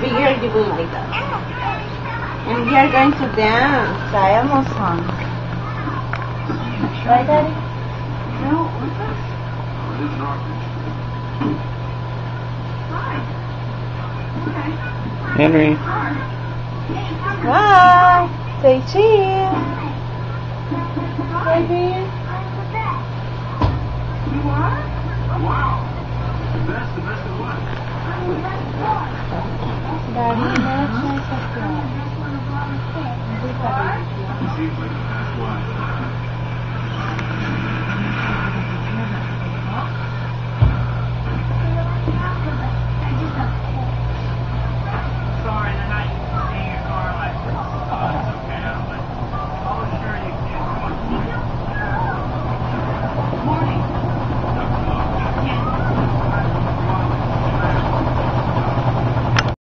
But you're doing like that. And we are going to dance. Diamond song. Right, Daddy? No, what's that? It is Northridge. Henry. Bye. Say cheese. Baby. Cleveland